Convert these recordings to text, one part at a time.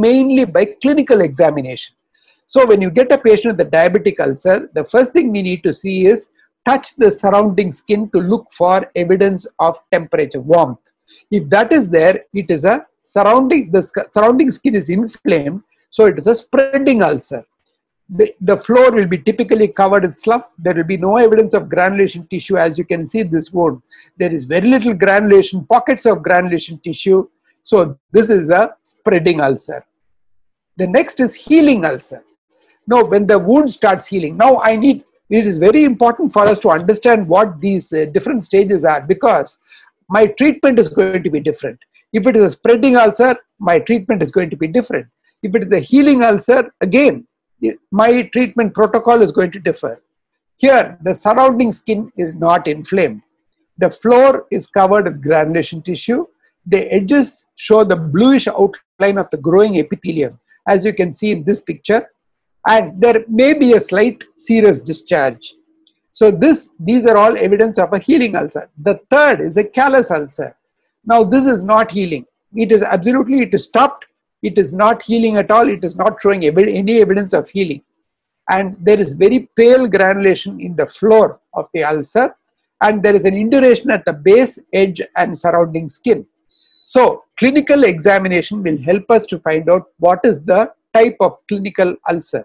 mainly by clinical examination. So when you get a patient with a diabetic ulcer, the first thing we need to see is touch the surrounding skin to look for evidence of temperature, warmth. If that is there, it is a surrounding, the surrounding skin is inflamed, so it is a spreading ulcer. The, the floor will be typically covered with slough. There will be no evidence of granulation tissue as you can see this wound. There is very little granulation, pockets of granulation tissue. So this is a spreading ulcer. The next is healing ulcer. Now when the wound starts healing, now I need, it is very important for us to understand what these uh, different stages are because my treatment is going to be different. If it is a spreading ulcer, my treatment is going to be different. If it is a healing ulcer, again, my treatment protocol is going to differ. Here, the surrounding skin is not inflamed. The floor is covered with granulation tissue. The edges show the bluish outline of the growing epithelium, as you can see in this picture. And there may be a slight serous discharge. So this, these are all evidence of a healing ulcer. The third is a callous ulcer. Now this is not healing. It is absolutely, it is stopped. It is not healing at all. It is not showing any evidence of healing. And there is very pale granulation in the floor of the ulcer. And there is an induration at the base, edge and surrounding skin. So clinical examination will help us to find out what is the type of clinical ulcer.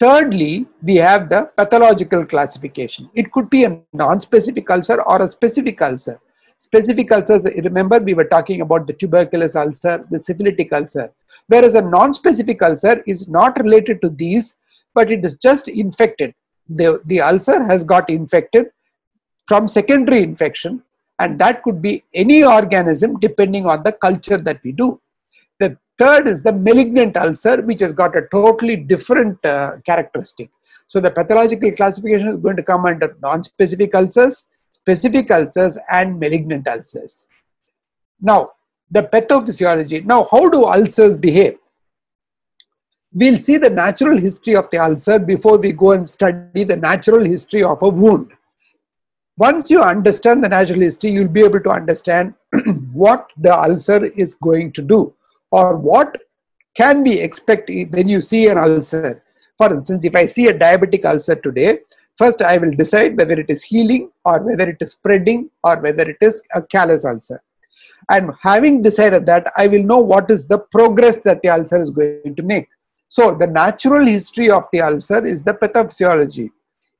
Thirdly, we have the pathological classification. It could be a non-specific ulcer or a specific ulcer. Specific ulcers, remember we were talking about the tuberculous ulcer, the syphilitic ulcer. Whereas a non-specific ulcer is not related to these, but it is just infected. The, the ulcer has got infected from secondary infection and that could be any organism depending on the culture that we do. The third is the malignant ulcer, which has got a totally different uh, characteristic. So the pathological classification is going to come under non-specific ulcers, specific ulcers, and malignant ulcers. Now, the pathophysiology. Now, how do ulcers behave? We'll see the natural history of the ulcer before we go and study the natural history of a wound. Once you understand the natural history, you'll be able to understand what the ulcer is going to do or what can be expected when you see an ulcer. For instance, if I see a diabetic ulcer today, first I will decide whether it is healing or whether it is spreading or whether it is a callous ulcer. And having decided that, I will know what is the progress that the ulcer is going to make. So the natural history of the ulcer is the pathophysiology.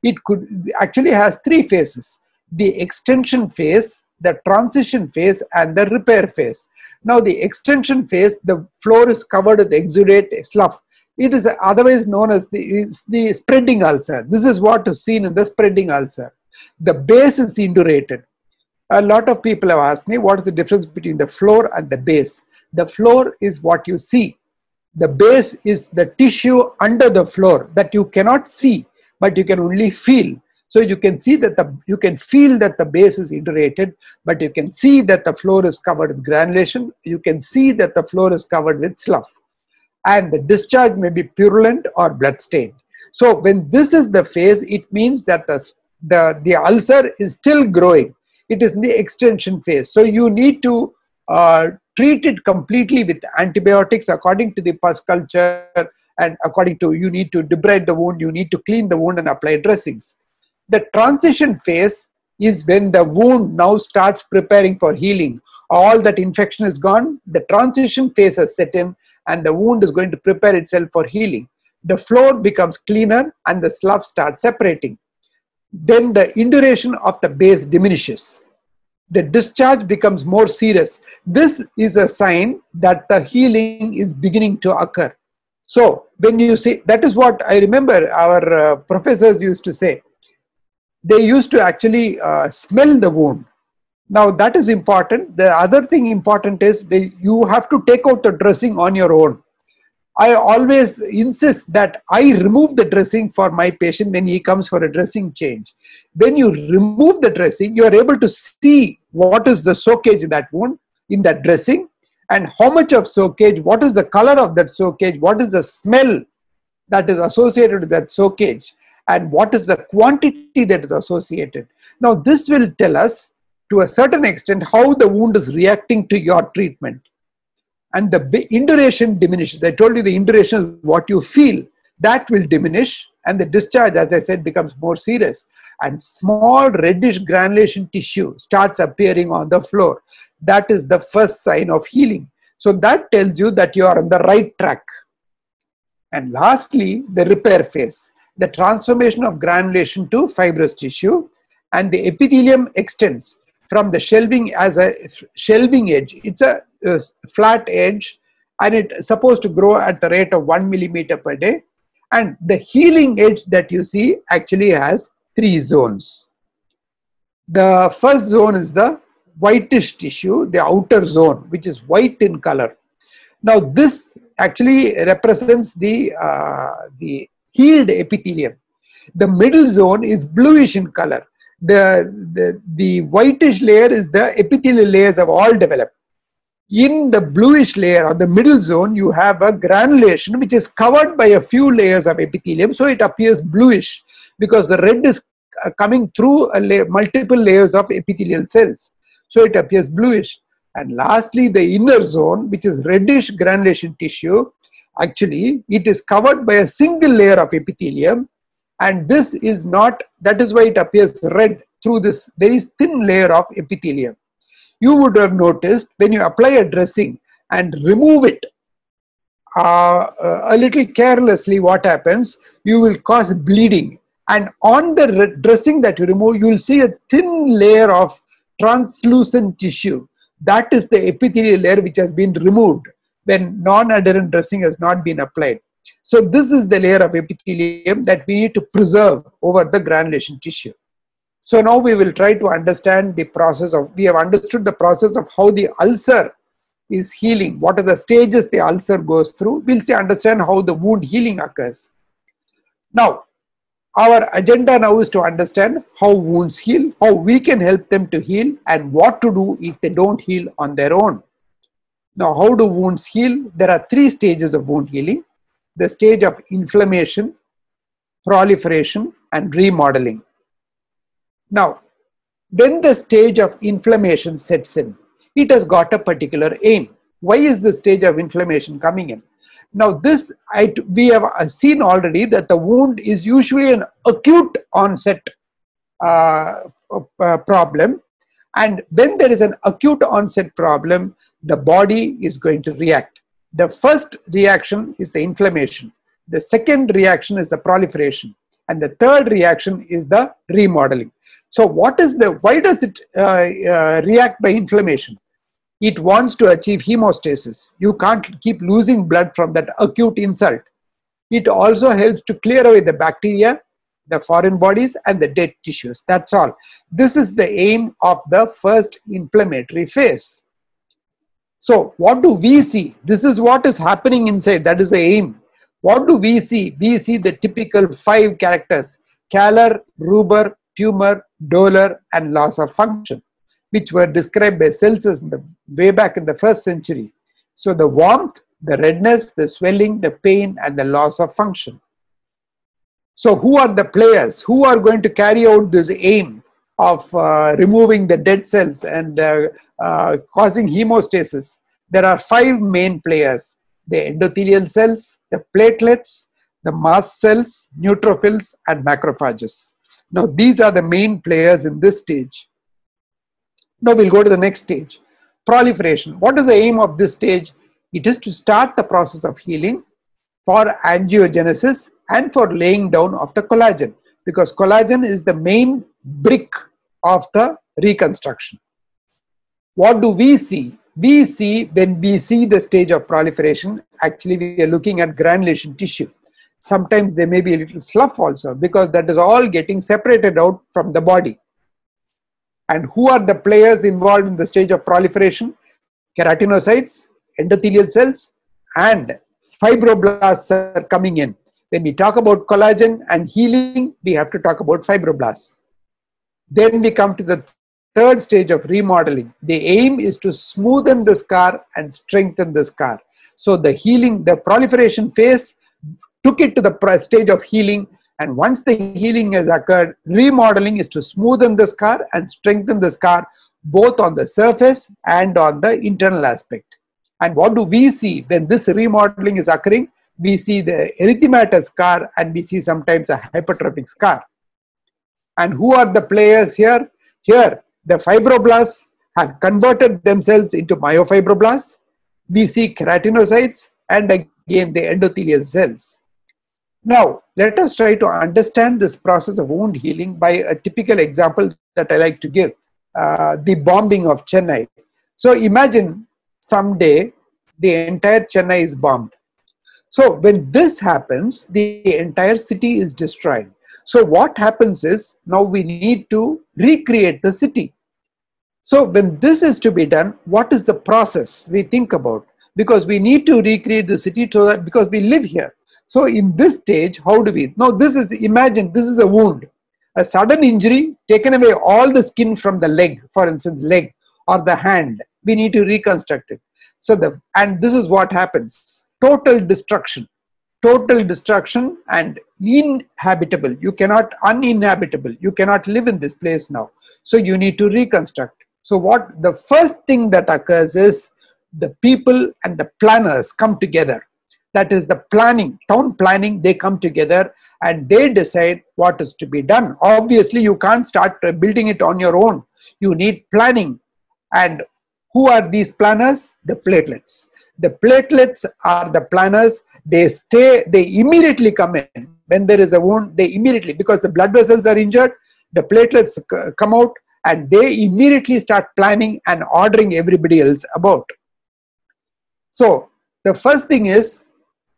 It could actually has three phases. The extension phase, the transition phase and the repair phase. Now the extension phase, the floor is covered with exudate slough. It is otherwise known as the, the spreading ulcer. This is what is seen in the spreading ulcer. The base is indurated. A lot of people have asked me what is the difference between the floor and the base. The floor is what you see. The base is the tissue under the floor that you cannot see, but you can only feel. So you can see that the you can feel that the base is indurated, but you can see that the floor is covered with granulation. You can see that the floor is covered with slough. And the discharge may be purulent or bloodstained. So when this is the phase, it means that the, the, the ulcer is still growing. It is in the extension phase. So you need to uh, treat it completely with antibiotics according to the pus culture and according to you need to debride the wound, you need to clean the wound and apply dressings. The transition phase is when the wound now starts preparing for healing. All that infection is gone, the transition phase has set in and the wound is going to prepare itself for healing. The floor becomes cleaner and the slough starts separating. Then the induration of the base diminishes. The discharge becomes more serous. This is a sign that the healing is beginning to occur. So when you say, that is what I remember our uh, professors used to say they used to actually uh, smell the wound. Now that is important. The other thing important is you have to take out the dressing on your own. I always insist that I remove the dressing for my patient when he comes for a dressing change. When you remove the dressing, you are able to see what is the soakage in that wound, in that dressing, and how much of soakage, what is the color of that soakage, what is the smell that is associated with that soakage and what is the quantity that is associated. Now, this will tell us to a certain extent how the wound is reacting to your treatment. and the induration diminishes. I told you the induration is what you feel. That will diminish and the discharge, as I said, becomes more serous. And small reddish granulation tissue starts appearing on the floor. That is the first sign of healing. So that tells you that you are on the right track. And lastly, the repair phase, the transformation of granulation to fibrous tissue and the epithelium extends from the shelving as a shelving edge. It's a, a flat edge and it's supposed to grow at the rate of one millimeter per day. And the healing edge that you see actually has three zones. The first zone is the whitish tissue, the outer zone, which is white in color. Now this actually represents the, uh, the healed epithelium. The middle zone is bluish in color. The, the, the whitish layer is the epithelial layers have all developed. In the bluish layer or the middle zone, you have a granulation which is covered by a few layers of epithelium. So it appears bluish because the red is uh, coming through layer, multiple layers of epithelial cells. So it appears bluish. And lastly, the inner zone, which is reddish granulation tissue, actually it is covered by a single layer of epithelium and this is not, that is why it appears red through this very thin layer of epithelium. You would have noticed when you apply a dressing and remove it uh, a little carelessly what happens, you will cause bleeding. And on the dressing that you remove, you will see a thin layer of translucent tissue. That is the epithelial layer which has been removed when non-adherent dressing has not been applied. So this is the layer of epithelium that we need to preserve over the granulation tissue. So now we will try to understand the process of, we have understood the process of how the ulcer is healing, what are the stages the ulcer goes through. We'll see understand how the wound healing occurs. Now, our agenda now is to understand how wounds heal, how we can help them to heal, and what to do if they don't heal on their own. Now, how do wounds heal? There are three stages of wound healing the stage of inflammation, proliferation, and remodeling. Now, when the stage of inflammation sets in, it has got a particular aim. Why is the stage of inflammation coming in? Now this, I, we have uh, seen already that the wound is usually an acute onset uh, uh, problem and when there is an acute onset problem, the body is going to react. The first reaction is the inflammation. The second reaction is the proliferation. And the third reaction is the remodeling. So what is the, why does it uh, uh, react by inflammation? it wants to achieve hemostasis. You can't keep losing blood from that acute insult. It also helps to clear away the bacteria, the foreign bodies, and the dead tissues. That's all. This is the aim of the first inflammatory phase. So, what do we see? This is what is happening inside. That is the aim. What do we see? We see the typical five characters Calor, rubor, tumor, dolor, and loss of function which were described by Celsus the, way back in the first century. So the warmth, the redness, the swelling, the pain, and the loss of function. So who are the players? Who are going to carry out this aim of uh, removing the dead cells and uh, uh, causing hemostasis? There are five main players. The endothelial cells, the platelets, the mast cells, neutrophils, and macrophages. Now these are the main players in this stage. Now we'll go to the next stage. Proliferation. What is the aim of this stage? It is to start the process of healing for angiogenesis and for laying down of the collagen because collagen is the main brick of the reconstruction. What do we see? We see when we see the stage of proliferation, actually we are looking at granulation tissue. Sometimes there may be a little slough also because that is all getting separated out from the body. And who are the players involved in the stage of proliferation? Keratinocytes, endothelial cells, and fibroblasts are coming in. When we talk about collagen and healing, we have to talk about fibroblasts. Then we come to the third stage of remodeling. The aim is to smoothen the scar and strengthen the scar. So the healing, the proliferation phase took it to the stage of healing and once the healing has occurred, remodeling is to smoothen the scar and strengthen the scar both on the surface and on the internal aspect. And what do we see when this remodeling is occurring? We see the erythematous scar and we see sometimes a hypertrophic scar. And who are the players here? Here, the fibroblasts have converted themselves into myofibroblasts. We see keratinocytes and again the endothelial cells. Now, let us try to understand this process of wound healing by a typical example that I like to give, uh, the bombing of Chennai. So imagine someday the entire Chennai is bombed. So when this happens, the entire city is destroyed. So what happens is now we need to recreate the city. So when this is to be done, what is the process we think about? Because we need to recreate the city so that because we live here. So in this stage, how do we? Now this is, imagine this is a wound. A sudden injury, taken away all the skin from the leg, for instance, leg or the hand. We need to reconstruct it. So the, and this is what happens. Total destruction. Total destruction and inhabitable. You cannot, uninhabitable. You cannot live in this place now. So you need to reconstruct. So what the first thing that occurs is the people and the planners come together that is the planning town planning they come together and they decide what is to be done obviously you can't start building it on your own you need planning and who are these planners the platelets the platelets are the planners they stay they immediately come in when there is a wound they immediately because the blood vessels are injured the platelets come out and they immediately start planning and ordering everybody else about so the first thing is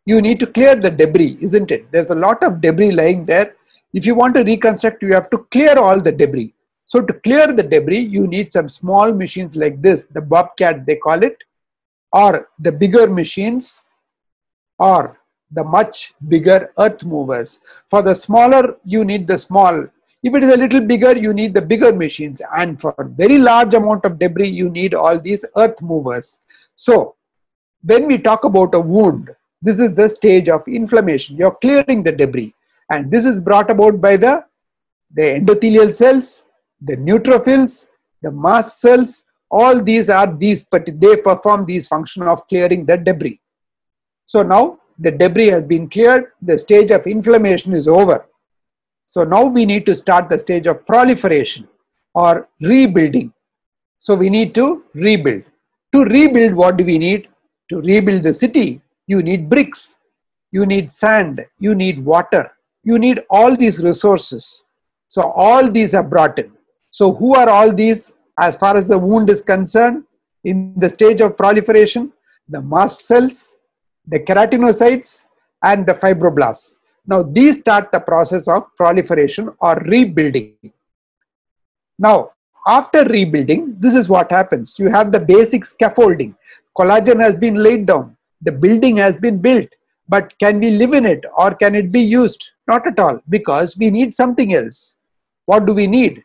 you need to clear the debris, isn't it? There's a lot of debris lying there. If you want to reconstruct, you have to clear all the debris. So to clear the debris, you need some small machines like this, the bobcat they call it, or the bigger machines, or the much bigger earth movers. For the smaller, you need the small. If it is a little bigger, you need the bigger machines. And for very large amount of debris, you need all these earth movers. So when we talk about a wound, this is the stage of inflammation. You're clearing the debris. And this is brought about by the, the endothelial cells, the neutrophils, the mast cells. All these are these, but they perform these function of clearing the debris. So now the debris has been cleared. The stage of inflammation is over. So now we need to start the stage of proliferation or rebuilding. So we need to rebuild. To rebuild, what do we need? To rebuild the city, you need bricks, you need sand, you need water, you need all these resources. So all these are brought in. So who are all these as far as the wound is concerned in the stage of proliferation? The mast cells, the keratinocytes and the fibroblasts. Now these start the process of proliferation or rebuilding. Now after rebuilding, this is what happens. You have the basic scaffolding. Collagen has been laid down the building has been built but can we live in it or can it be used not at all because we need something else what do we need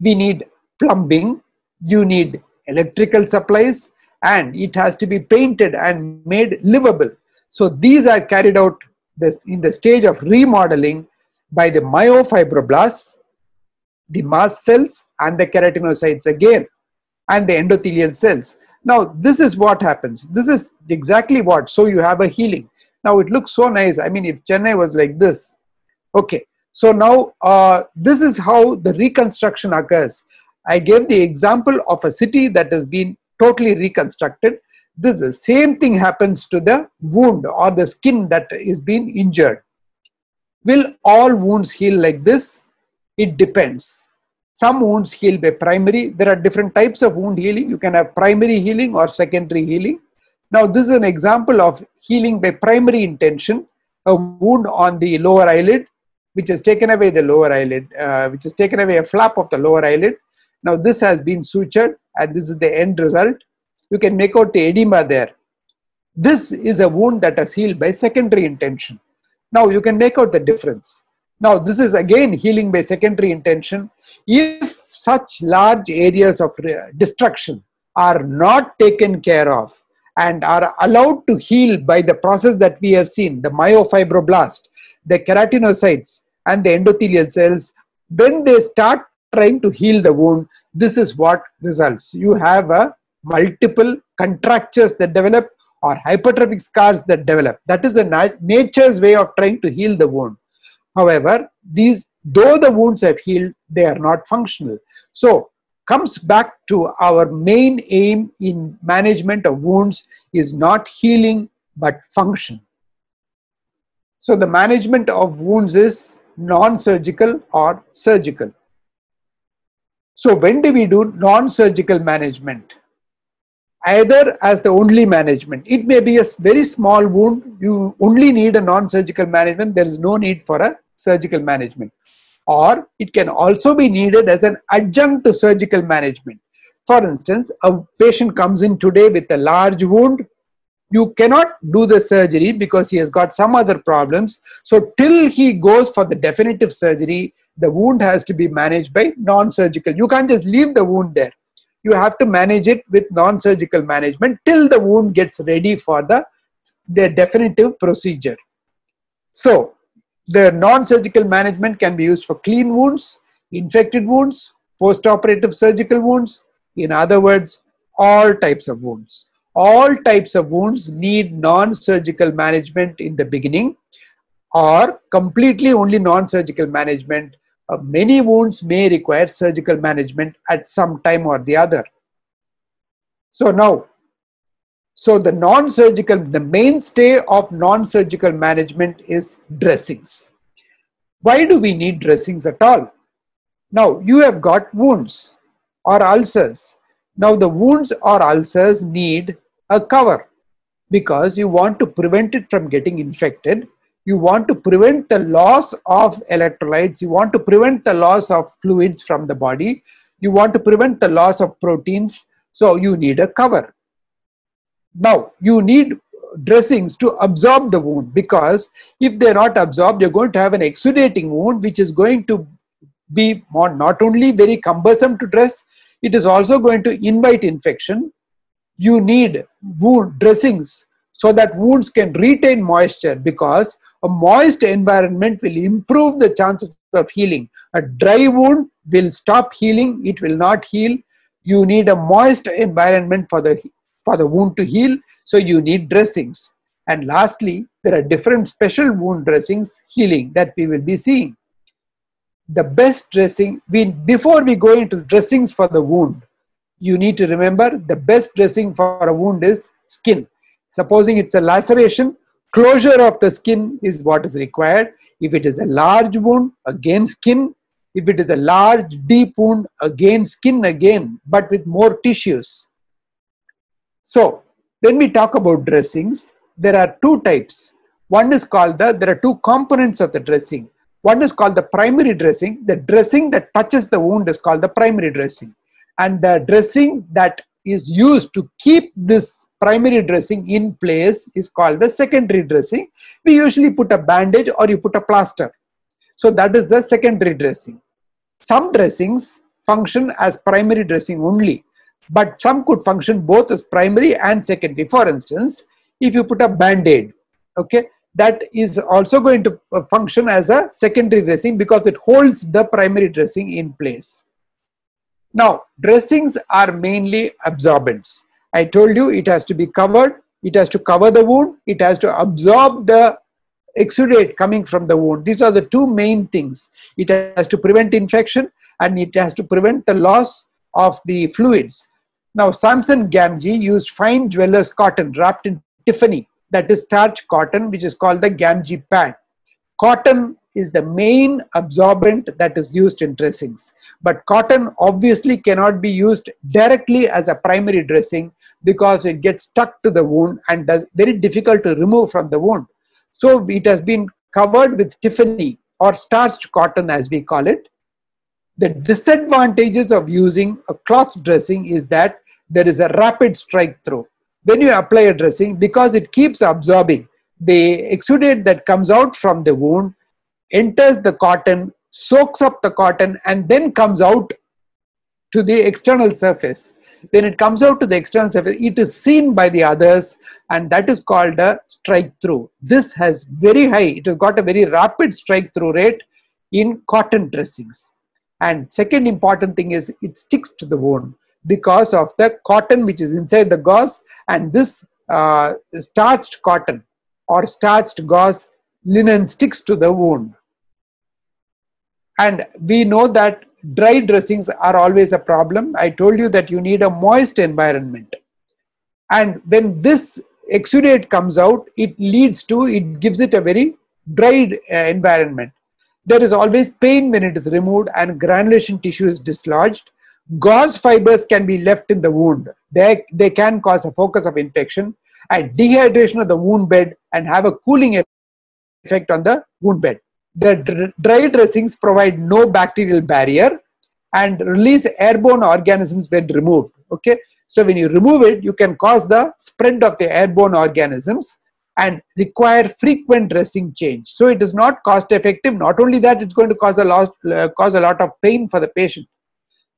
we need plumbing you need electrical supplies and it has to be painted and made livable so these are carried out in the stage of remodeling by the myofibroblasts the mast cells and the keratinocytes again and the endothelial cells now, this is what happens. This is exactly what. So you have a healing. Now, it looks so nice. I mean, if Chennai was like this. Okay. So now, uh, this is how the reconstruction occurs. I gave the example of a city that has been totally reconstructed. This the same thing happens to the wound or the skin that is being injured. Will all wounds heal like this? It depends. Some wounds heal by primary. There are different types of wound healing. You can have primary healing or secondary healing. Now, this is an example of healing by primary intention. A wound on the lower eyelid, which has taken away the lower eyelid, uh, which has taken away a flap of the lower eyelid. Now, this has been sutured and this is the end result. You can make out the edema there. This is a wound that has healed by secondary intention. Now, you can make out the difference. Now, this is again healing by secondary intention. If such large areas of destruction are not taken care of and are allowed to heal by the process that we have seen, the myofibroblast, the keratinocytes, and the endothelial cells, when they start trying to heal the wound, this is what results. You have a multiple contractures that develop or hypertrophic scars that develop. That is the na nature's way of trying to heal the wound. However, these though the wounds have healed, they are not functional. So comes back to our main aim in management of wounds is not healing but function. So the management of wounds is non-surgical or surgical. So when do we do non-surgical management? Either as the only management. It may be a very small wound. You only need a non-surgical management. There is no need for a surgical management. Or it can also be needed as an adjunct to surgical management. For instance, a patient comes in today with a large wound you cannot do the surgery because he has got some other problems. So till he goes for the definitive surgery, the wound has to be managed by non-surgical. You can't just leave the wound there. You have to manage it with non-surgical management till the wound gets ready for the, the definitive procedure. So the non-surgical management can be used for clean wounds, infected wounds, post-operative surgical wounds, in other words, all types of wounds all types of wounds need non-surgical management in the beginning or completely only non-surgical management. Uh, many wounds may require surgical management at some time or the other. So now, so the non-surgical, the mainstay of non-surgical management is dressings. Why do we need dressings at all? Now, you have got wounds or ulcers. Now, the wounds or ulcers need a cover because you want to prevent it from getting infected. You want to prevent the loss of electrolytes. You want to prevent the loss of fluids from the body. You want to prevent the loss of proteins. So you need a cover. Now, you need dressings to absorb the wound because if they're not absorbed, you're going to have an exudating wound which is going to be more, not only very cumbersome to dress, it is also going to invite infection you need wound dressings so that wounds can retain moisture because a moist environment will improve the chances of healing. A dry wound will stop healing, it will not heal. You need a moist environment for the, for the wound to heal, so you need dressings. And lastly, there are different special wound dressings healing that we will be seeing. The best dressing, we, before we go into dressings for the wound, you need to remember the best dressing for a wound is skin. Supposing it's a laceration, closure of the skin is what is required. If it is a large wound, again skin. If it is a large deep wound, again skin again, but with more tissues. So when we talk about dressings, there are two types. One is called the, there are two components of the dressing. One is called the primary dressing. The dressing that touches the wound is called the primary dressing and the dressing that is used to keep this primary dressing in place is called the secondary dressing. We usually put a bandage or you put a plaster. So that is the secondary dressing. Some dressings function as primary dressing only, but some could function both as primary and secondary. For instance, if you put a band-aid, okay, that is also going to function as a secondary dressing because it holds the primary dressing in place. Now, dressings are mainly absorbents. I told you it has to be covered, it has to cover the wound, it has to absorb the exudate coming from the wound. These are the two main things. It has to prevent infection and it has to prevent the loss of the fluids. Now, Samson Gamgee used fine jeweler's cotton wrapped in Tiffany, that is starch cotton, which is called the Gamgee pad. Cotton is the main absorbent that is used in dressings. But cotton obviously cannot be used directly as a primary dressing because it gets stuck to the wound and is very difficult to remove from the wound. So it has been covered with Tiffany or starched cotton as we call it. The disadvantages of using a cloth dressing is that there is a rapid strike through. When you apply a dressing, because it keeps absorbing, the exudate that comes out from the wound enters the cotton, soaks up the cotton, and then comes out to the external surface. When it comes out to the external surface, it is seen by the others, and that is called a strike through. This has very high, it has got a very rapid strike through rate in cotton dressings. And second important thing is it sticks to the wound. because of the cotton which is inside the gauze and this uh, starched cotton or starched gauze linen sticks to the wound. And we know that dry dressings are always a problem. I told you that you need a moist environment. And when this exudate comes out, it leads to, it gives it a very dried uh, environment. There is always pain when it is removed and granulation tissue is dislodged. Gauze fibers can be left in the wound. They, they can cause a focus of infection and dehydration of the wound bed and have a cooling effect on the wound bed. The dry dressings provide no bacterial barrier and release airborne organisms when removed. Okay, so when you remove it, you can cause the spread of the airborne organisms and require frequent dressing change. So it is not cost effective. Not only that, it's going to cause a lot, uh, cause a lot of pain for the patient.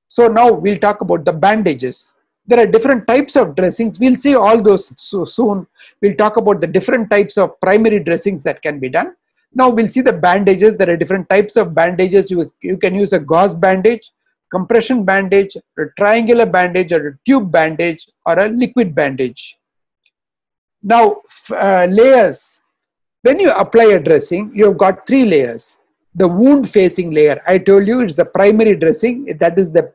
So now we'll talk about the bandages. There are different types of dressings. We'll see all those so soon. We'll talk about the different types of primary dressings that can be done. Now we'll see the bandages. There are different types of bandages. You, you can use a gauze bandage, compression bandage, a triangular bandage, or a tube bandage, or a liquid bandage. Now, uh, layers. When you apply a dressing, you've got three layers. The wound facing layer, I told you it's the primary dressing. That is the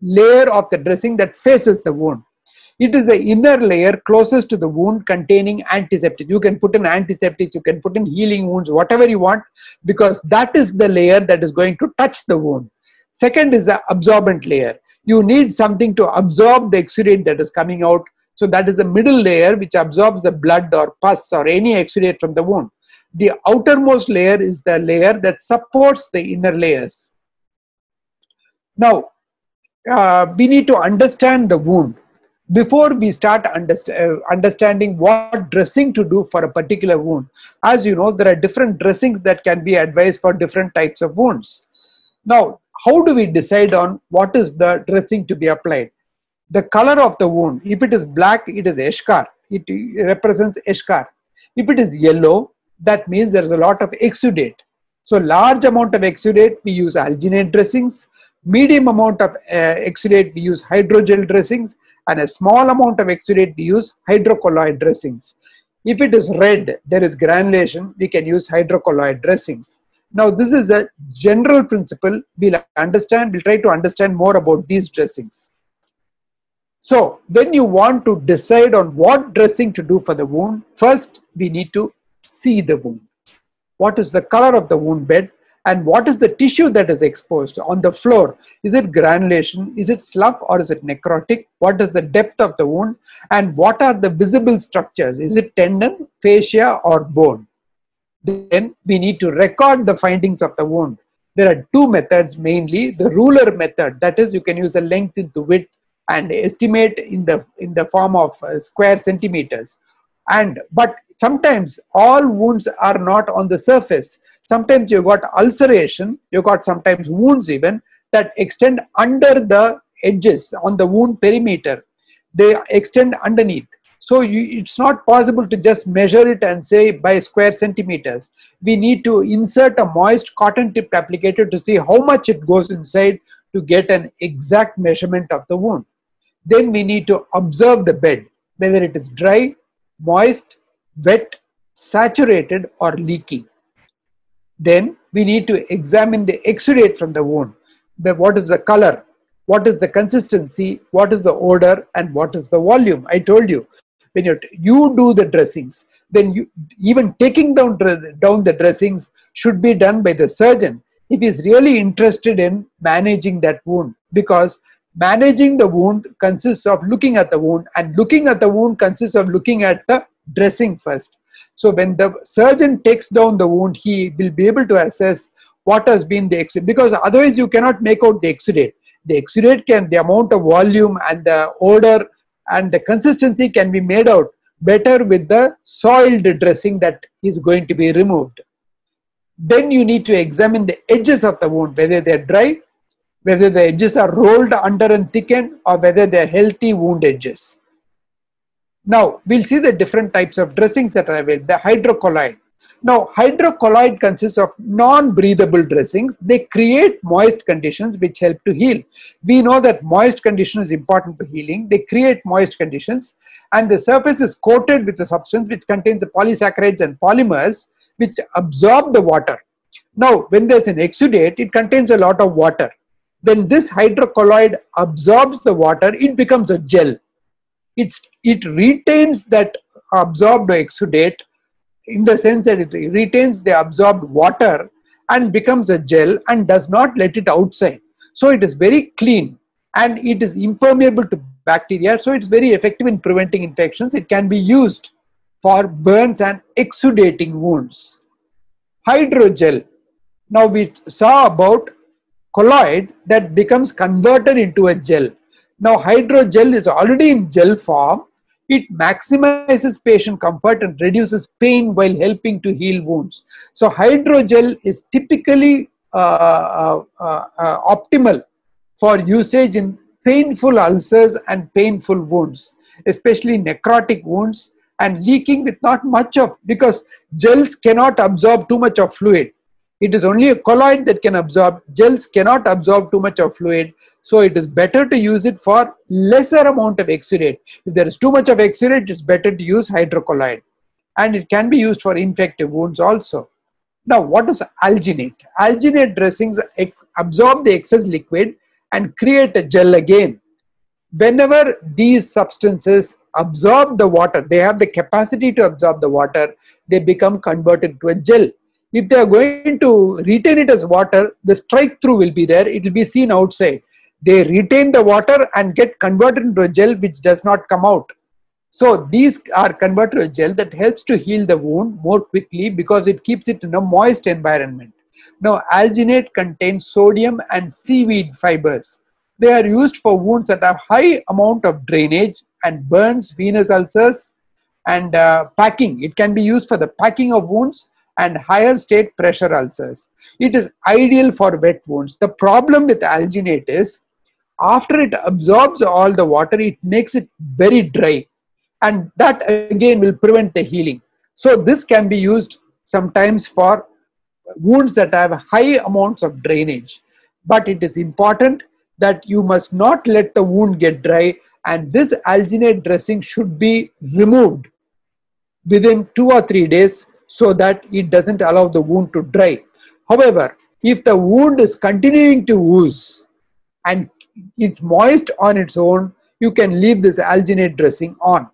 layer of the dressing that faces the wound. It is the inner layer closest to the wound containing antiseptic. You can put in antiseptic, you can put in healing wounds, whatever you want, because that is the layer that is going to touch the wound. Second is the absorbent layer. You need something to absorb the exudate that is coming out. So that is the middle layer which absorbs the blood or pus or any exudate from the wound. The outermost layer is the layer that supports the inner layers. Now, uh, we need to understand the wound before we start underst uh, understanding what dressing to do for a particular wound. As you know, there are different dressings that can be advised for different types of wounds. Now, how do we decide on what is the dressing to be applied? The color of the wound, if it is black, it is eschar. It represents eschar. If it is yellow, that means there is a lot of exudate. So large amount of exudate, we use alginate dressings. Medium amount of uh, exudate, we use hydrogel dressings and a small amount of exudate we use hydrocolloid dressings. If it is red, there is granulation, we can use hydrocolloid dressings. Now this is a general principle, we'll understand, we'll try to understand more about these dressings. So when you want to decide on what dressing to do for the wound, first we need to see the wound. What is the color of the wound bed? And what is the tissue that is exposed on the floor? Is it granulation? Is it slough or is it necrotic? What is the depth of the wound? And what are the visible structures? Is it tendon fascia or bone? Then we need to record the findings of the wound. There are two methods mainly. The ruler method that is you can use the length into width and estimate in the in the form of uh, square centimeters. And but sometimes all wounds are not on the surface sometimes you got ulceration you got sometimes wounds even that extend under the edges on the wound perimeter. They extend underneath. So you, it's not possible to just measure it and say by square centimeters. We need to insert a moist cotton tipped applicator to see how much it goes inside to get an exact measurement of the wound. Then we need to observe the bed whether it is dry moist wet saturated or leaky then we need to examine the exudate from the wound. What is the color? What is the consistency? What is the odor? And what is the volume? I told you, when you you do the dressings, then you even taking down down the dressings should be done by the surgeon if he is really interested in managing that wound because managing the wound consists of looking at the wound and looking at the wound consists of looking at the dressing first so when the surgeon takes down the wound, he will be able to assess what has been the exudate because otherwise you cannot make out the exudate. The exudate can, the amount of volume and the odor and the consistency can be made out better with the soiled dressing that is going to be removed. Then you need to examine the edges of the wound, whether they're dry, whether the edges are rolled under and thickened, or whether they're healthy wound edges. Now, we'll see the different types of dressings that are available. The hydrocolloid. Now, hydrocolloid consists of non-breathable dressings. They create moist conditions which help to heal. We know that moist condition is important for healing. They create moist conditions and the surface is coated with a substance which contains the polysaccharides and polymers which absorb the water. Now, when there's an exudate, it contains a lot of water. When this hydrocolloid absorbs the water, it becomes a gel. It's, it retains that absorbed exudate in the sense that it retains the absorbed water and becomes a gel and does not let it outside. So it is very clean and it is impermeable to bacteria. So it's very effective in preventing infections. It can be used for burns and exudating wounds. Hydrogel. Now we saw about colloid that becomes converted into a gel. Now hydrogel is already in gel form it maximizes patient comfort and reduces pain while helping to heal wounds. So hydrogel is typically uh, uh, uh, uh, optimal for usage in painful ulcers and painful wounds, especially necrotic wounds and leaking with not much of because gels cannot absorb too much of fluid it is only a colloid that can absorb. Gels cannot absorb too much of fluid. So it is better to use it for lesser amount of exudate. If there is too much of exudate, it's better to use hydrocolloid. And it can be used for infective wounds also. Now, what is alginate? Alginate dressings absorb the excess liquid and create a gel again. Whenever these substances absorb the water, they have the capacity to absorb the water, they become converted to a gel if they are going to retain it as water, the strike through will be there. It will be seen outside. They retain the water and get converted into a gel which does not come out. So these are converted to a gel that helps to heal the wound more quickly because it keeps it in a moist environment. Now alginate contains sodium and seaweed fibers. They are used for wounds that have high amount of drainage and burns, venous ulcers and uh, packing. It can be used for the packing of wounds and higher state pressure ulcers. It is ideal for wet wounds. The problem with alginate is after it absorbs all the water, it makes it very dry and that again will prevent the healing. So this can be used sometimes for wounds that have high amounts of drainage. But it is important that you must not let the wound get dry and this alginate dressing should be removed within two or three days so that it doesn't allow the wound to dry. However, if the wound is continuing to ooze and it's moist on its own, you can leave this alginate dressing on.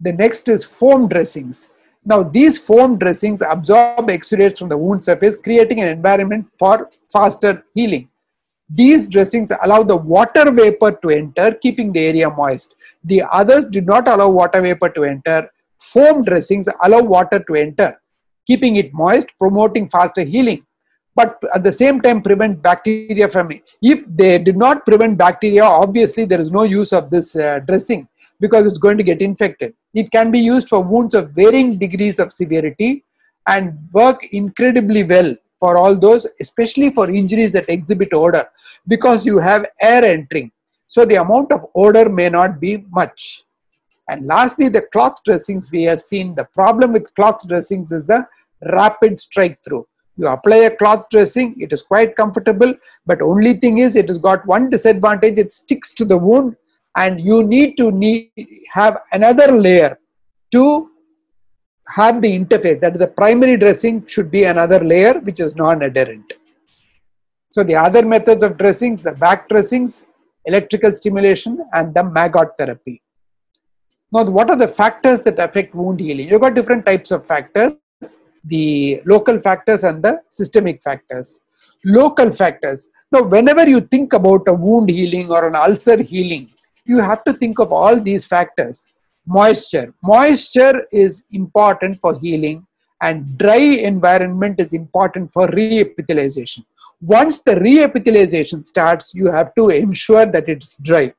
The next is foam dressings. Now these foam dressings absorb exudates from the wound surface, creating an environment for faster healing. These dressings allow the water vapor to enter, keeping the area moist. The others do not allow water vapor to enter Foam dressings allow water to enter, keeping it moist, promoting faster healing. But at the same time, prevent bacteria from. If they did not prevent bacteria, obviously there is no use of this uh, dressing because it's going to get infected. It can be used for wounds of varying degrees of severity and work incredibly well for all those, especially for injuries that exhibit odor because you have air entering. So the amount of odor may not be much. And lastly, the cloth dressings we have seen. The problem with cloth dressings is the rapid strike through. You apply a cloth dressing, it is quite comfortable, but only thing is it has got one disadvantage, it sticks to the wound and you need to need, have another layer to have the interface. That is the primary dressing should be another layer which is non-adherent. So the other methods of dressings, the VAC dressings, electrical stimulation and the maggot therapy. Now, what are the factors that affect wound healing? You've got different types of factors, the local factors and the systemic factors. Local factors. Now, whenever you think about a wound healing or an ulcer healing, you have to think of all these factors. Moisture. Moisture is important for healing and dry environment is important for reepithelialization. Once the reepithelialization starts, you have to ensure that it's dry.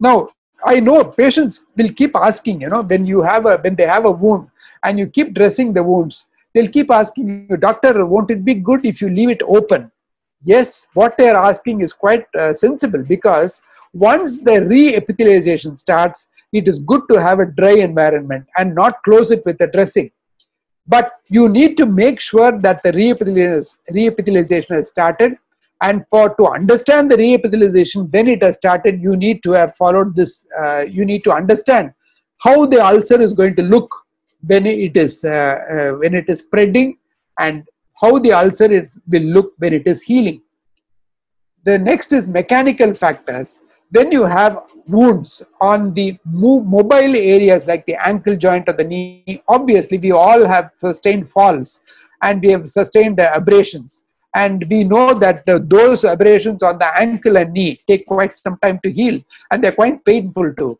Now, I know patients will keep asking, you know, when you have a when they have a wound and you keep dressing the wounds, they'll keep asking you, doctor, won't it be good if you leave it open? Yes, what they are asking is quite uh, sensible because once the re-epithelialization starts, it is good to have a dry environment and not close it with a dressing. but you need to make sure that the reepithelialization has started and for to understand the reepithelialization when it has started you need to have followed this uh, you need to understand how the ulcer is going to look when it is uh, uh, when it is spreading and how the ulcer will look when it is healing the next is mechanical factors Then you have wounds on the mobile areas like the ankle joint or the knee, obviously we all have sustained falls and we have sustained abrasions. And we know that the, those abrasions on the ankle and knee take quite some time to heal and they're quite painful too.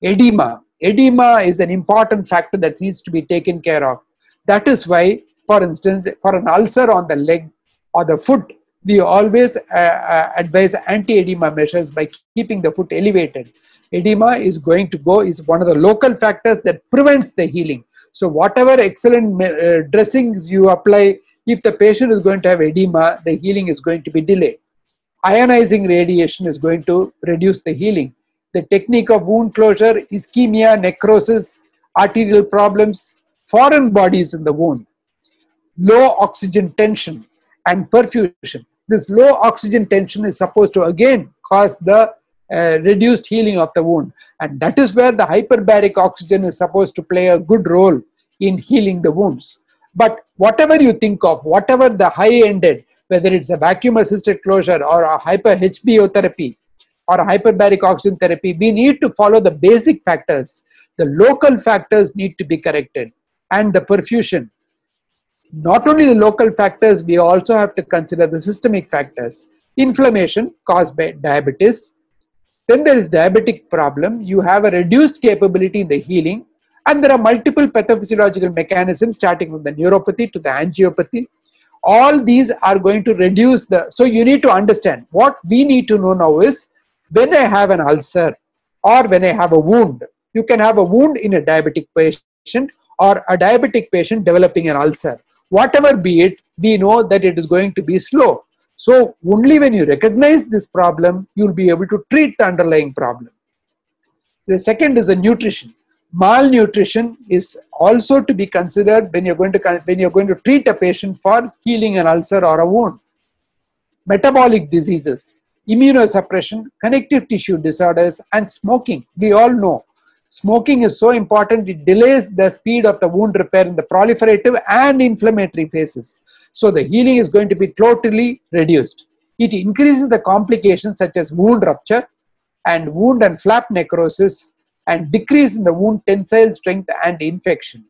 Edema. Edema is an important factor that needs to be taken care of. That is why, for instance, for an ulcer on the leg or the foot, we always uh, uh, advise anti-edema measures by keeping the foot elevated. Edema is going to go, is one of the local factors that prevents the healing. So whatever excellent uh, dressings you apply, if the patient is going to have edema, the healing is going to be delayed. Ionizing radiation is going to reduce the healing. The technique of wound closure, ischemia, necrosis, arterial problems, foreign bodies in the wound, low oxygen tension, and perfusion. This low oxygen tension is supposed to again cause the uh, reduced healing of the wound. And that is where the hyperbaric oxygen is supposed to play a good role in healing the wounds. But whatever you think of whatever the high ended whether it's a vacuum assisted closure or a hyper hbo therapy or hyperbaric oxygen therapy we need to follow the basic factors the local factors need to be corrected and the perfusion not only the local factors, we also have to consider the systemic factors. Inflammation caused by diabetes. Then there is diabetic problem. You have a reduced capability in the healing. And there are multiple pathophysiological mechanisms starting from the neuropathy to the angiopathy. All these are going to reduce the, so you need to understand what we need to know now is when I have an ulcer or when I have a wound, you can have a wound in a diabetic patient or a diabetic patient developing an ulcer whatever be it, we know that it is going to be slow. So only when you recognize this problem, you'll be able to treat the underlying problem. The second is the nutrition. Malnutrition is also to be considered when you're going to when you're going to treat a patient for healing an ulcer or a wound. Metabolic diseases, immunosuppression, connective tissue disorders, and smoking. We all know Smoking is so important, it delays the speed of the wound repair in the proliferative and inflammatory phases. So the healing is going to be totally reduced. It increases the complications such as wound rupture and wound and flap necrosis and decrease in the wound tensile strength and infection.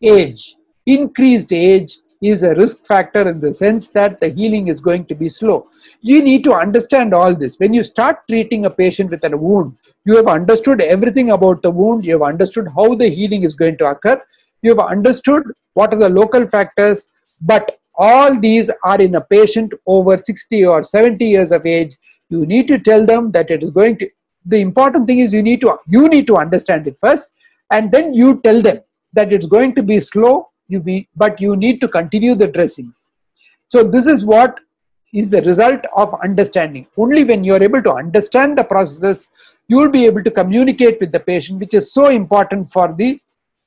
Age. Increased age is a risk factor in the sense that the healing is going to be slow. You need to understand all this. When you start treating a patient with a wound, you have understood everything about the wound, you have understood how the healing is going to occur, you have understood what are the local factors, but all these are in a patient over 60 or 70 years of age. You need to tell them that it is going to, the important thing is you need to, you need to understand it first and then you tell them that it's going to be slow you be, but you need to continue the dressings. So this is what is the result of understanding. Only when you are able to understand the processes, you will be able to communicate with the patient, which is so important for the,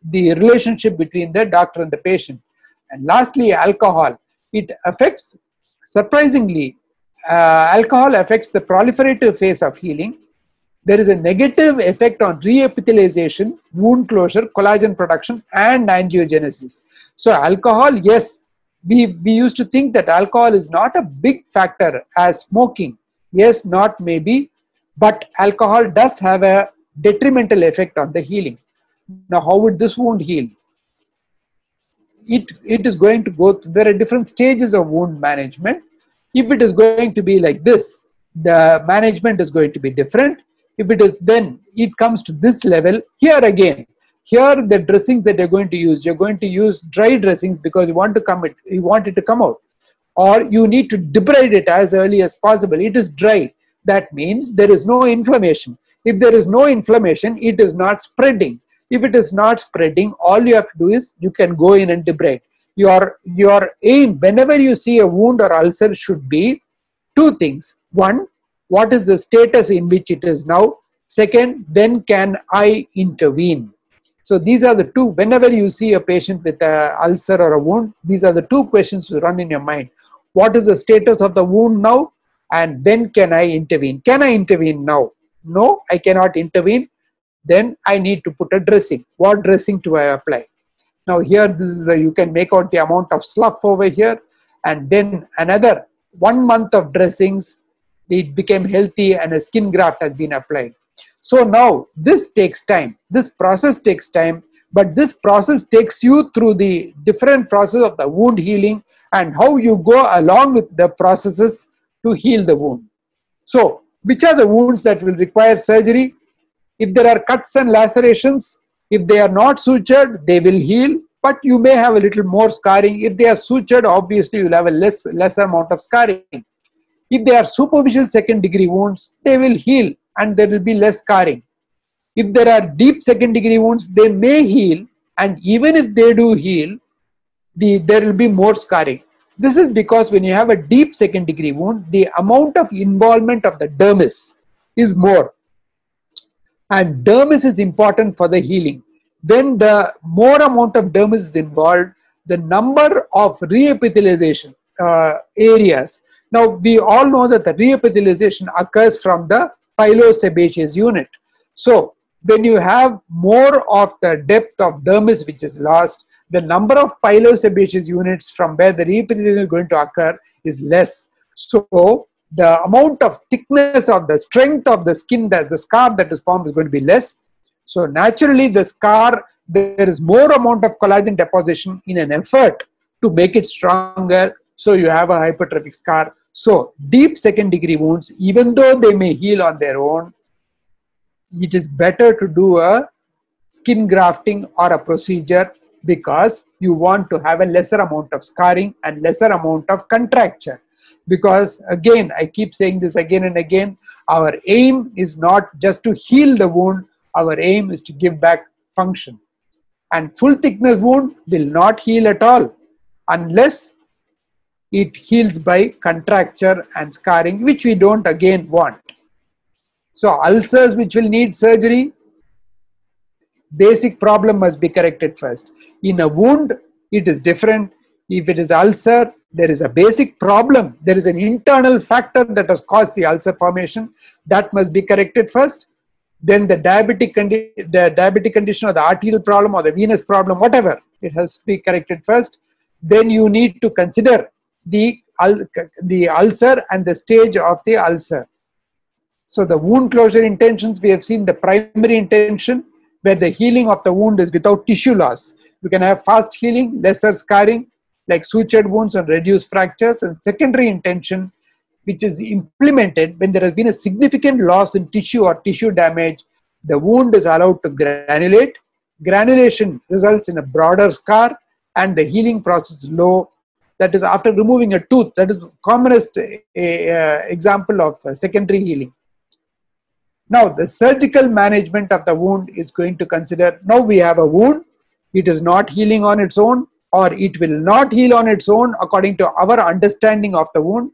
the relationship between the doctor and the patient. And lastly, alcohol. It affects, surprisingly, uh, alcohol affects the proliferative phase of healing there is a negative effect on reepithelialization, wound closure, collagen production, and angiogenesis. So, alcohol, yes, we, we used to think that alcohol is not a big factor as smoking. Yes, not maybe, but alcohol does have a detrimental effect on the healing. Now, how would this wound heal? It, it is going to go, through, there are different stages of wound management. If it is going to be like this, the management is going to be different if it is then it comes to this level here again. Here the dressings that you're going to use you're going to use dry dressings because you want to come it you want it to come out. Or you need to debride it as early as possible. It is dry. That means there is no inflammation. If there is no inflammation it is not spreading. If it is not spreading all you have to do is you can go in and debride. Your your aim whenever you see a wound or ulcer should be two things. One what is the status in which it is now second when can i intervene So these are the two, whenever you see a patient with a ulcer or a wound, these are the two questions to run in your mind. What is the status of the wound now? And when can I intervene? Can I intervene now? No, I cannot intervene. Then I need to put a dressing. What dressing do I apply? Now here, this is the, you can make out the amount of slough over here. And then another one month of dressings, it became healthy and a skin graft has been applied. So now this takes time. This process takes time, but this process takes you through the different process of the wound healing and how you go along with the processes to heal the wound. So which are the wounds that will require surgery? If there are cuts and lacerations, if they are not sutured, they will heal, but you may have a little more scarring. If they are sutured, obviously you'll have a less lesser amount of scarring. If they are superficial second degree wounds, they will heal and there will be less scarring. If there are deep second degree wounds, they may heal, and even if they do heal, the, there will be more scarring. This is because when you have a deep second degree wound, the amount of involvement of the dermis is more. And dermis is important for the healing. When the more amount of dermis is involved, the number of reepithelialization uh, areas. Now, we all know that the reepithelialization occurs from the pilosebaceous unit. So when you have more of the depth of dermis which is lost, the number of pilosebaceous units from where the reepithelium is going to occur is less. So the amount of thickness of the strength of the skin that the scar that is formed is going to be less. So naturally the scar, there is more amount of collagen deposition in an effort to make it stronger. So you have a hypertrophic scar so deep second degree wounds, even though they may heal on their own, it is better to do a skin grafting or a procedure because you want to have a lesser amount of scarring and lesser amount of contracture. Because again, I keep saying this again and again, our aim is not just to heal the wound, our aim is to give back function. And full thickness wound will not heal at all unless it heals by contracture and scarring, which we don't again want. So ulcers which will need surgery, basic problem must be corrected first. In a wound, it is different. If it is ulcer, there is a basic problem. There is an internal factor that has caused the ulcer formation. That must be corrected first. Then the diabetic, condi the diabetic condition or the arterial problem or the venous problem, whatever, it has to be corrected first. Then you need to consider the, the ulcer and the stage of the ulcer. So the wound closure intentions, we have seen the primary intention where the healing of the wound is without tissue loss. You can have fast healing, lesser scarring, like sutured wounds and reduced fractures. And secondary intention, which is implemented when there has been a significant loss in tissue or tissue damage, the wound is allowed to granulate. Granulation results in a broader scar and the healing process is low that is after removing a tooth that is commonest uh, example of uh, secondary healing. Now the surgical management of the wound is going to consider now we have a wound it is not healing on its own or it will not heal on its own according to our understanding of the wound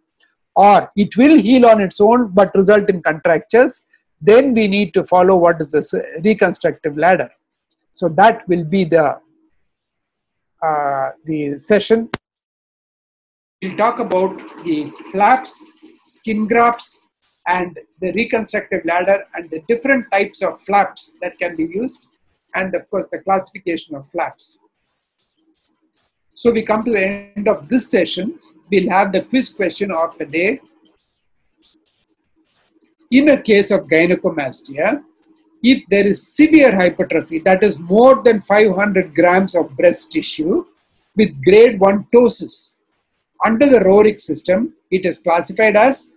or it will heal on its own but result in contractures then we need to follow what is the reconstructive ladder. So that will be the uh, the session we'll talk about the flaps, skin grafts, and the reconstructive ladder and the different types of flaps that can be used, and of course the classification of flaps. So we come to the end of this session. We'll have the quiz question of the day. In a case of gynecomastia, if there is severe hypertrophy, that is more than 500 grams of breast tissue with grade 1 ptosis, under the Rohrich system, it is classified as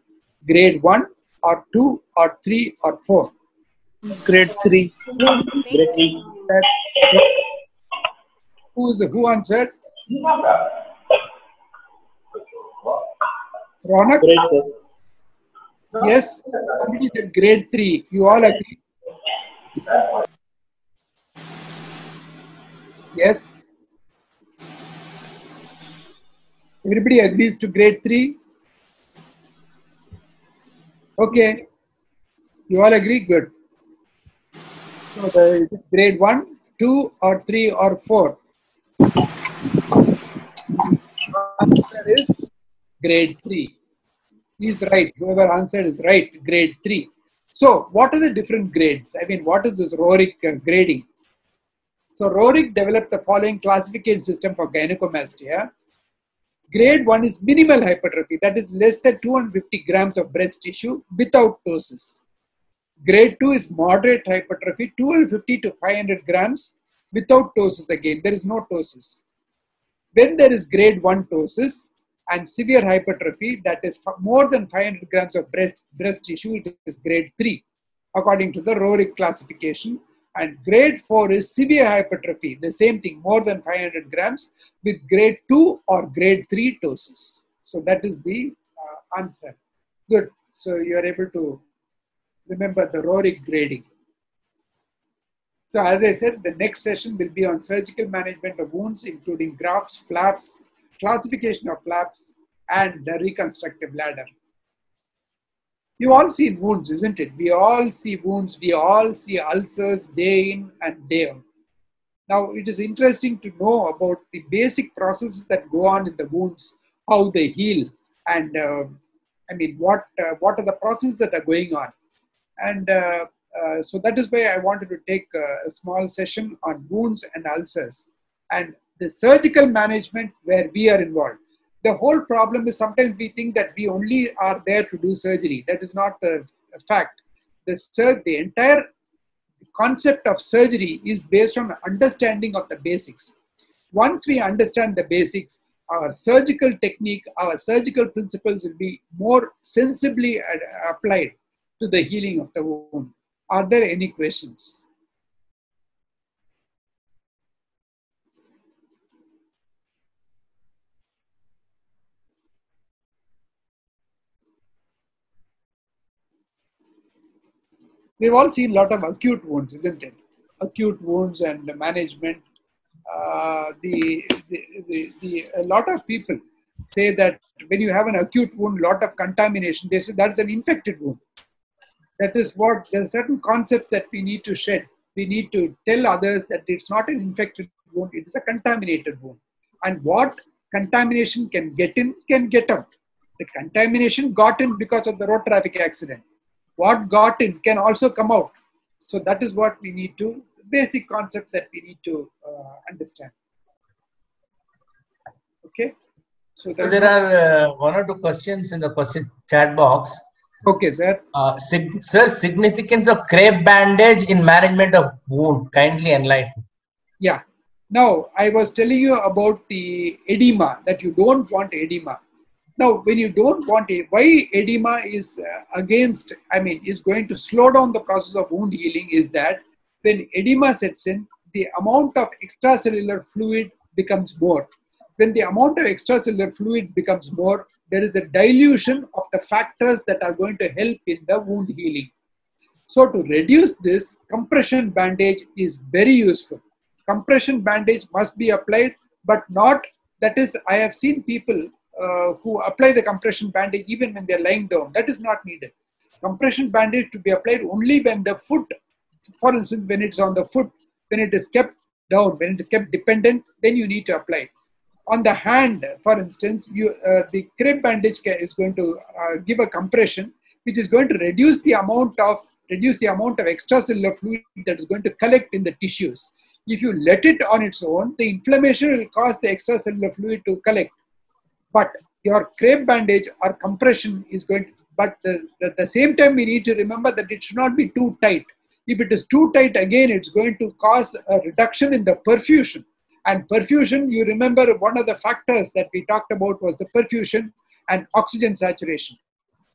grade 1 or 2 or 3 or 4. Grade 3. Grade 3. Who's, who answered? Ronak? Yes, somebody said grade 3. You all agree? Yes. Everybody agrees to grade 3? Okay. You all agree? Good. So the grade 1? two or three or four? Answer is grade three. He's right. Whoever answered is right. Grade three. So, what are the different grades? I mean, what is this Rohrich uh, grading? So, Rohrich developed the following classification system for gynecomastia. Grade 1 is minimal hypertrophy, that is less than 250 grams of breast tissue without ptosis. Grade 2 is moderate hypertrophy, 250 to 500 grams without ptosis again, there is no ptosis. When there is grade 1 ptosis and severe hypertrophy, that is more than 500 grams of breast, breast tissue, it is grade 3 according to the Rohrich classification. And grade 4 is severe hypertrophy, the same thing, more than 500 grams with grade 2 or grade 3 ptosis. So that is the uh, answer. Good. So you are able to remember the Rohrich grading. So as I said, the next session will be on surgical management of wounds, including grafts, flaps, classification of flaps, and the reconstructive ladder. You all see wounds, isn't it? We all see wounds, we all see ulcers day in and day out. Now, it is interesting to know about the basic processes that go on in the wounds, how they heal, and uh, I mean, what uh, what are the processes that are going on, and uh, uh so that is why I wanted to take a small session on wounds and ulcers, and the surgical management where we are involved the whole problem is sometimes we think that we only are there to do surgery. That is not the fact. The, sur- the entire concept of surgery is based on understanding of the basics. Once we understand the basics, our surgical technique, our surgical principles will be more sensibly applied to the healing of the wound. Are there any questions? We've all seen a lot of acute wounds, isn't it? Acute wounds and management. Uh, the, the, the, the, a lot of people say that when you have an acute wound, lot of contamination, they say that's an infected wound. That is what there are certain concepts that we need to shed. We need to tell others that it's not an infected wound, it is a contaminated wound. And what contamination can get in can get out. The contamination got in because of the road traffic accident what got in can also come out. So that is what we need to, basic concepts that we need to uh, understand. Okay. So, so there are uh, one or two questions in the question chat box. Okay, sir. Uh, sig sir, significance of crepe bandage in management of wound. Kindly enlighten. Yeah. Now, I was telling you about the edema, that you don't want edema. Now, when you don't want it, why edema is uh, against, I mean, is going to slow down the process of wound healing is that when edema sets in, the amount of extracellular fluid becomes more. When the amount of extracellular fluid becomes more, there is a dilution of the factors that are going to help in the wound healing. So to reduce this, compression bandage is very useful. Compression bandage must be applied, but not, that is, I have seen people uh, who apply the compression bandage even when they're lying down. That is not needed. Compression bandage to be applied only when the foot, for instance, when it's on the foot, when it is kept down, when it is kept dependent, then you need to apply. On the hand, for instance, you, uh, the crepe bandage is going to uh, give a compression which is going to reduce the amount of reduce the amount of extracellular fluid that is going to collect in the tissues. If you let it on its own, the inflammation will cause the extracellular fluid to collect but your crepe bandage or compression is going to, but the, the, the same time we need to remember that it should not be too tight. If it is too tight, again, it's going to cause a reduction in the perfusion. And perfusion, you remember one of the factors that we talked about was the perfusion and oxygen saturation.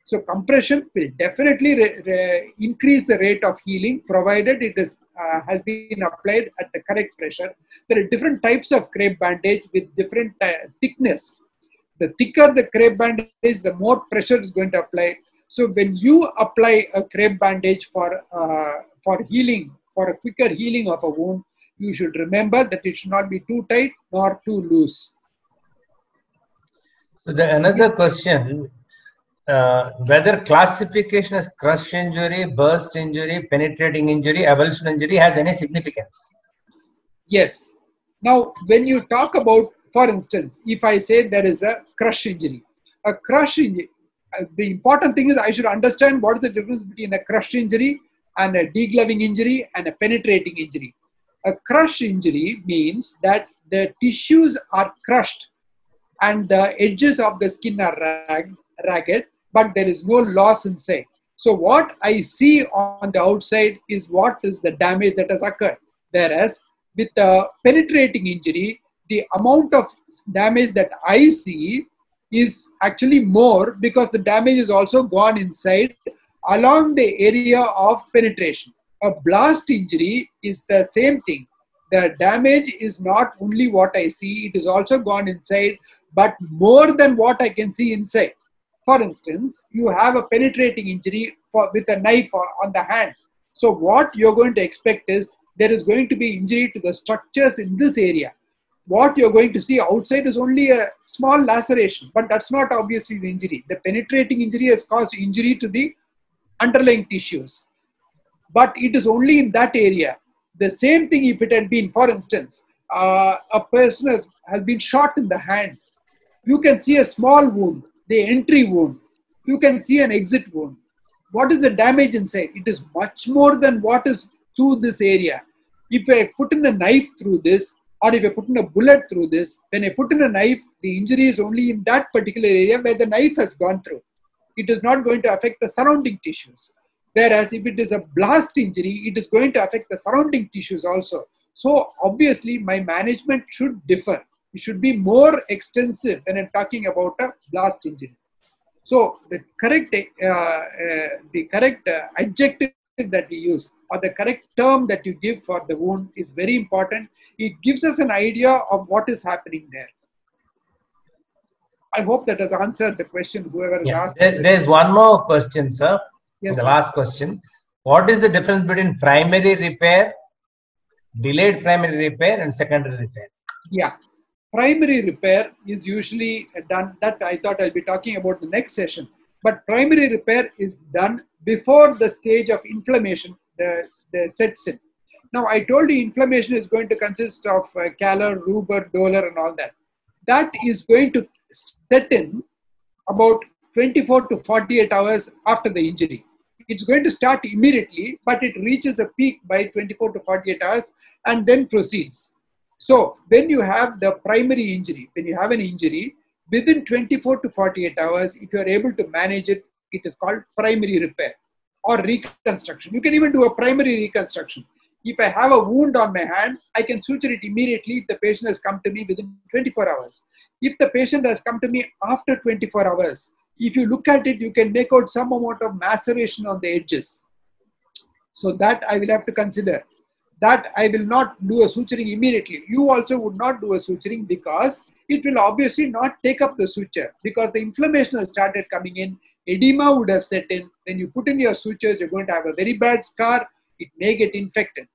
So compression will definitely re- re- increase the rate of healing provided it is, uh, has been applied at the correct pressure. There are different types of crepe bandage with different uh, thickness the thicker the crepe bandage, is, the more pressure is going to apply. So when you apply a crepe bandage for, uh, for healing, for a quicker healing of a wound, you should remember that it should not be too tight nor too loose. So the another question, uh, whether classification as crush injury, burst injury, penetrating injury, avulsion injury has any significance? Yes. Now, when you talk about, for instance, if I say there is a crush injury, a crush injury, uh, the important thing is I should understand what is the difference between a crush injury and a degloving injury and a penetrating injury. A crush injury means that the tissues are crushed and the edges of the skin are rag, ragged, but there is no loss inside. So what I see on the outside is what is the damage that has occurred. Whereas with a penetrating injury, the amount of damage that I see is actually more because the damage is also gone inside along the area of penetration. A blast injury is the same thing. The damage is not only what I see, it is also gone inside, but more than what I can see inside. For instance, you have a penetrating injury for, with a knife on the hand. So, what you're going to expect is there is going to be injury to the structures in this area. What you're going to see outside is only a small laceration, but that's not obviously the injury. The penetrating injury has caused injury to the underlying tissues, but it is only in that area. The same thing if it had been, for instance, uh, a person has, has been shot in the hand. You can see a small wound, the entry wound. You can see an exit wound. What is the damage inside? It is much more than what is through this area. If I put in a knife through this, or if I put in a bullet through this, when I put in a knife, the injury is only in that particular area where the knife has gone through. It is not going to affect the surrounding tissues. Whereas if it is a blast injury, it is going to affect the surrounding tissues also. So obviously, my management should differ. It should be more extensive when I'm talking about a blast injury. So the correct, uh, uh, the correct uh, adjective that we use or the correct term that you give for the wound is very important. It gives us an idea of what is happening there. I hope that has answered the question. Whoever has Yeah. asked. There, there's one more question, sir. Yes, the sir. last question. What is the difference between primary repair, delayed primary repair, and secondary repair? Yeah. Primary repair is usually done, that I thought I'll be talking about the next session. But primary repair is done before the stage of inflammation the, the sets in. Now, I told you inflammation is going to consist of uh, calor, rubor, dolor, and all that. That is going to set in about 24 to 48 hours after the injury. It's going to start immediately, but it reaches a peak by 24 to 48 hours and then proceeds. So, when you have the primary injury, when you have an injury, within 24 to 48 hours, if you are able to manage it, it is called primary repair or reconstruction. You can even do a primary reconstruction. If I have a wound on my hand, I can suture it immediately if the patient has come to me within 24 hours. If the patient has come to me after 24 hours, if you look at it, you can make out some amount of maceration on the edges. So that I will have to consider. That I will not do a suturing immediately. You also would not do a suturing because it will obviously not take up the suture because the inflammation has started coming in. Edema would have set in. When you put in your sutures, you're going to have a very bad scar. It may get infected.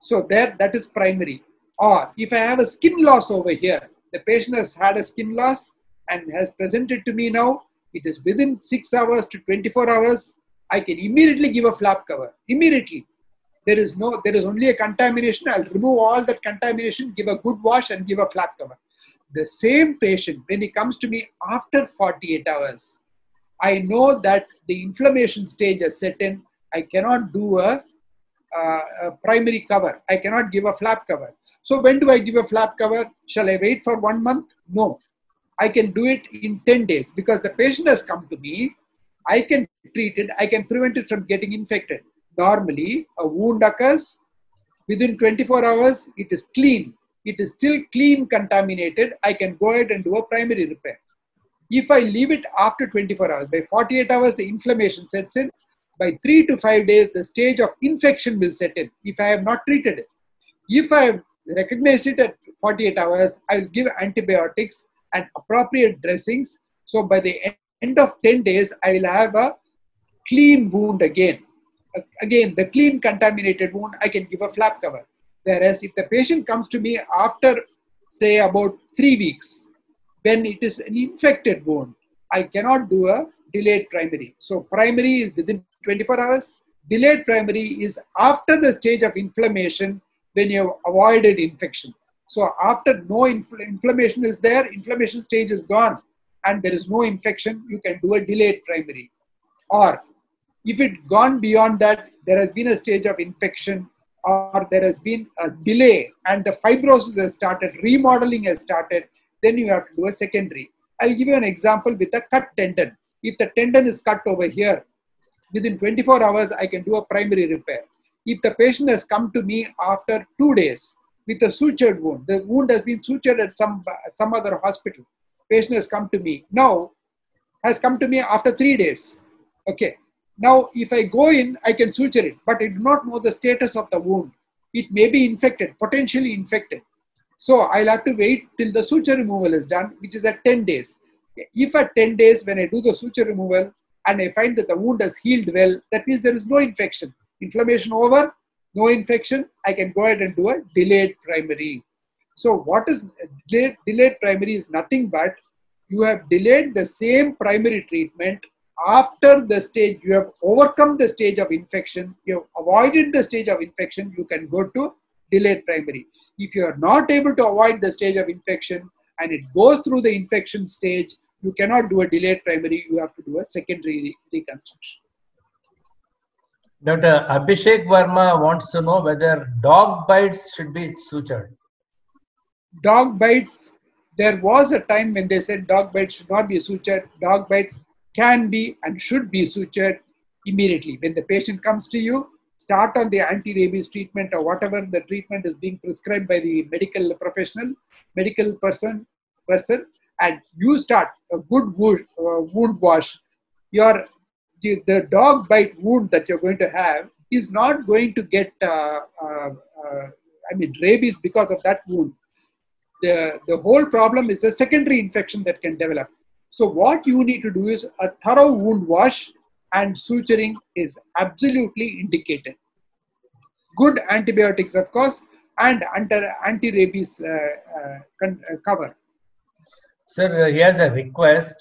So there, that is primary. Or if I have a skin loss over here, the patient has had a skin loss and has presented to me now. It is within six hours to 24 hours. I can immediately give a flap cover. Immediately. There is no, there is only a contamination. I'll remove all that contamination, give a good wash, and give a flap cover. The same patient, when he comes to me after 48 hours, I know that the inflammation stage has set in. I cannot do a, uh, a primary cover. I cannot give a flap cover. So when do I give a flap cover? Shall I wait for one month? No. I can do it in 10 days because the patient has come to me. I can treat it. I can prevent it from getting infected. Normally, a wound occurs within 24 hours. It is clean. It is still clean contaminated. I can go ahead and do a primary repair. If I leave it after 24 hours, by 48 hours, the inflammation sets in. By three to five days, the stage of infection will set in if I have not treated it. If I have recognized it at 48 hours, I will give antibiotics and appropriate dressings. So by the end of 10 days, I will have a clean wound again. Again, the clean contaminated wound, I can give a flap cover. Whereas if the patient comes to me after, say, about three weeks, when it is an infected wound, I cannot do a delayed primary. So primary is within 24 hours. Delayed primary is after the stage of inflammation when you have avoided infection. So after no infl- inflammation is there, inflammation stage is gone, and there is no infection, you can do a delayed primary. Or if it gone beyond that, there has been a stage of infection or there has been a delay and the fibrosis has started, remodeling has started, then you have to do a secondary. I'll give you an example with a cut tendon. If the tendon is cut over here, within 24 hours, I can do a primary repair. If the patient has come to me after two days with a sutured wound, the wound has been sutured at some, some other hospital, patient has come to me. Now, has come to me after three days. Okay. Now, if I go in, I can suture it, but I do not know the status of the wound. It may be infected, potentially infected. So I'll have to wait till the suture removal is done, which is at 10 days. If at 10 days, when I do the suture removal and I find that the wound has healed well, that means there is no infection. Inflammation over, no infection, I can go ahead and do a delayed primary. So what is delayed, primary is nothing but you have delayed the same primary treatment after the stage you have overcome the stage of infection you have avoided the stage of infection you can go to delayed primary if you are not able to avoid the stage of infection and it goes through the infection stage you cannot do a delayed primary you have to do a secondary reconstruction Dr. Abhishek Verma wants to know whether dog bites should be sutured. Dog bites, there was a time when they said dog bites should not be sutured. Dog bites can be and should be sutured immediately. When the patient comes to you, start on the anti-rabies treatment or whatever the treatment is being prescribed by the medical professional, medical person, person, and you start a good wound, uh, wound wash. Your the, the, dog bite wound that you're going to have is not going to get, uh, uh, uh I mean, rabies because of that wound. The, the whole problem is a secondary infection that can develop. So what you need to do is a thorough wound wash and suturing is absolutely indicated. Good antibiotics, of course, and under anti-rabies uh, uh, uh, cover. Sir, uh, he has a request.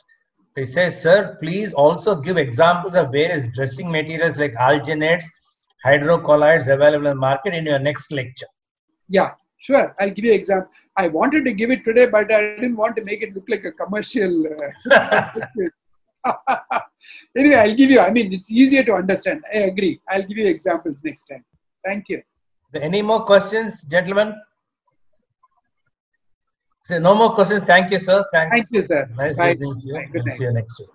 He says, sir, please also give examples of various dressing materials like alginates, hydrocolloids available in the market in your next lecture. Yeah, Sure, I'll give you an example. I wanted to give it today, but I didn't want to make it look like a commercial. Uh, anyway, I'll give you. I mean, it's easier to understand. I agree. I'll give you examples next time. Thank you. Any more questions, gentlemen? So no more questions. Thank you, sir. Thanks. Thank you, sir. Nice Bye. listening to you. Bye. Good We'll night. see you next week.